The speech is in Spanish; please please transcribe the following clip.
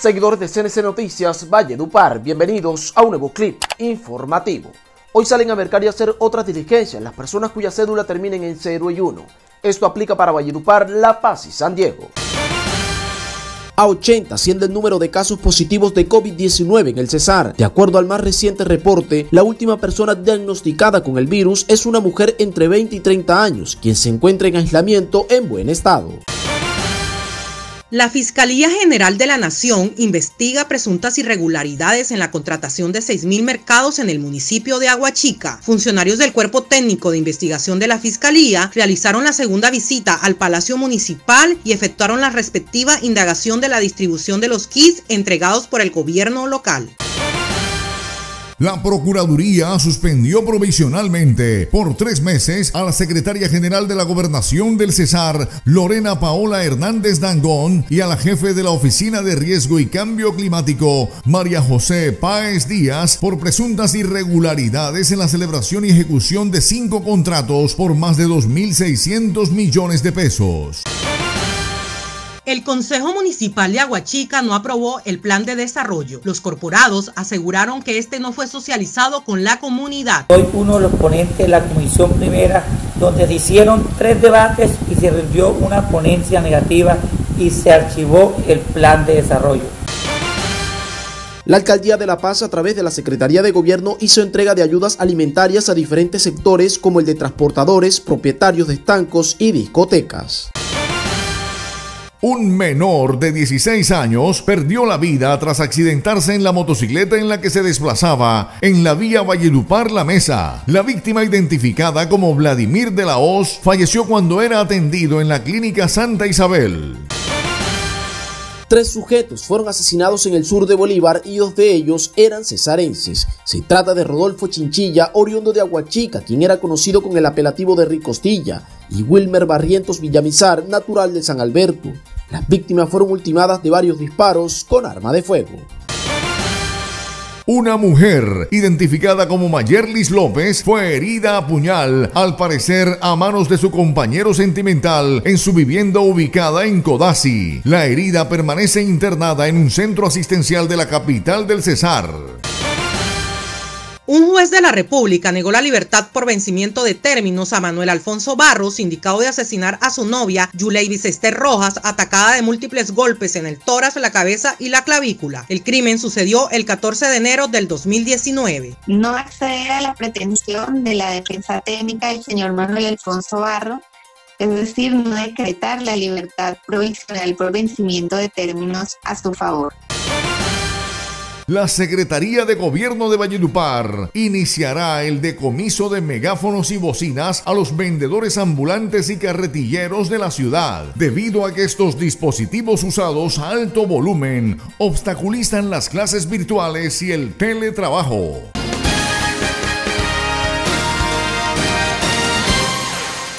Seguidores de CNC Noticias, Valledupar, bienvenidos a un nuevo clip informativo. Hoy salen a mercar y hacer otras diligencias las personas cuya cédula terminen en 0 y 1. Esto aplica para Valledupar, La Paz y San Diego. A 80 asciende el número de casos positivos de COVID-19 en el Cesar. De acuerdo al más reciente reporte, la última persona diagnosticada con el virus es una mujer entre 20 y 30 años, quien se encuentra en aislamiento en buen estado. La Fiscalía General de la Nación investiga presuntas irregularidades en la contratación de 6.000 mercados en el municipio de Aguachica. Funcionarios del Cuerpo Técnico de Investigación de la Fiscalía realizaron la segunda visita al Palacio Municipal y efectuaron la respectiva indagación de la distribución de los kits entregados por el gobierno local. La Procuraduría suspendió provisionalmente por tres meses a la secretaria general de la Gobernación del Cesar, Lorena Paola Hernández Dangón, y a la jefe de la Oficina de Riesgo y Cambio Climático, María José Páez Díaz, por presuntas irregularidades en la celebración y ejecución de cinco contratos por más de 2.600 millones de pesos. El Consejo Municipal de Aguachica no aprobó el plan de desarrollo. Los corporados aseguraron que este no fue socializado con la comunidad. Soy uno de los ponentes de la comisión primera, donde se hicieron tres debates y se rindió una ponencia negativa y se archivó el plan de desarrollo. La Alcaldía de La Paz, a través de la Secretaría de Gobierno, hizo entrega de ayudas alimentarias a diferentes sectores como el de transportadores, propietarios de estancos y discotecas. Un menor de 16 años perdió la vida tras accidentarse en la motocicleta en la que se desplazaba en la vía Valledupar La Mesa. La víctima, identificada como Vladimir de la Hoz, falleció cuando era atendido en la clínica Santa Isabel. Tres sujetos fueron asesinados en el sur de Bolívar y dos de ellos eran cesarenses. Se trata de Rodolfo Chinchilla, oriundo de Aguachica, quien era conocido con el apelativo de Ricostilla, y Wilmer Barrientos Villamizar, natural de San Alberto. Las víctimas fueron ultimadas de varios disparos con arma de fuego. Una mujer, identificada como Mayerlis López, fue herida a puñal, al parecer a manos de su compañero sentimental, en su vivienda ubicada en Codazzi. La herida permanece internada en un centro asistencial de la capital del Cesar. Un juez de la República negó la libertad por vencimiento de términos a Manuel Alfonso Barros, indicado de asesinar a su novia, Yuleivis Esther Rojas, atacada de múltiples golpes en el tórax, la cabeza y la clavícula. El crimen sucedió el 14 de enero del 2019. No acceder a la pretensión de la defensa técnica del señor Manuel Alfonso Barros es decir, no decretar la libertad provisional por vencimiento de términos a su favor. La Secretaría de Gobierno de Valledupar iniciará el decomiso de megáfonos y bocinas a los vendedores ambulantes y carretilleros de la ciudad, debido a que estos dispositivos usados a alto volumen obstaculizan las clases virtuales y el teletrabajo.